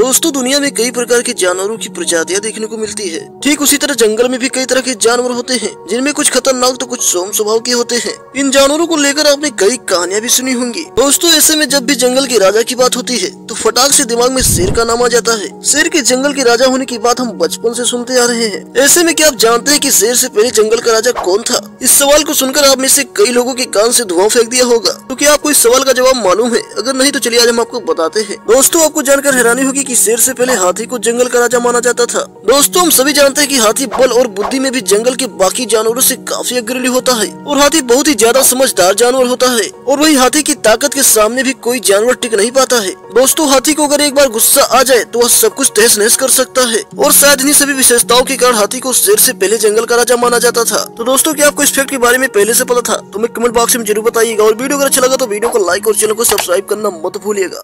दोस्तों, दुनिया में कई प्रकार के जानवरों की प्रजातियाँ देखने को मिलती है। ठीक उसी तरह जंगल में भी कई तरह के जानवर होते हैं, जिनमें कुछ खतरनाक तो कुछ सोम स्वभाव के होते हैं। इन जानवरों को लेकर आपने कई कहानियाँ भी सुनी होंगी। दोस्तों, ऐसे में जब भी जंगल के राजा की बात होती है फटाक से दिमाग में शेर का नाम आ जाता है। शेर के जंगल के राजा होने की बात हम बचपन से सुनते आ रहे हैं। ऐसे में क्या आप जानते हैं कि शेर से पहले जंगल का राजा कौन था? इस सवाल को सुनकर आप में से कई लोगों के कान से धुआँ फेंक दिया होगा। तो आपको इस सवाल का जवाब मालूम है? अगर नहीं तो चलिए आज हम आपको बताते हैं। दोस्तों, आपको जानकर हैरानी होगी की शेर से पहले हाथी को जंगल का राजा माना जाता था। दोस्तों, हम सभी जानते हैं की हाथी बल और बुद्धि में भी जंगल के बाकी जानवरों से काफ़ी अग्रणी होता है और हाथी बहुत ही ज़्यादा समझदार जानवर होता है और वही हाथी की ताकत के सामने भी कोई जानवर टिक नहीं पाता है। दोस्तों हाथी को अगर एक बार गुस्सा आ जाए तो वह सब कुछ तहस नहस कर सकता है। और शायद इन्हीं सभी विशेषताओं के कारण हाथी को शेर से पहले जंगल का राजा माना जाता था। तो दोस्तों, क्या आपको इस फैक्ट के बारे में पहले से पता था? तो मैं कमेंट बॉक्स में ज़रूर बताइएगा। और वीडियो अगर अच्छा लगा तो वीडियो को लाइक और चैनल को सब्सक्राइब करना मत भूलिएगा।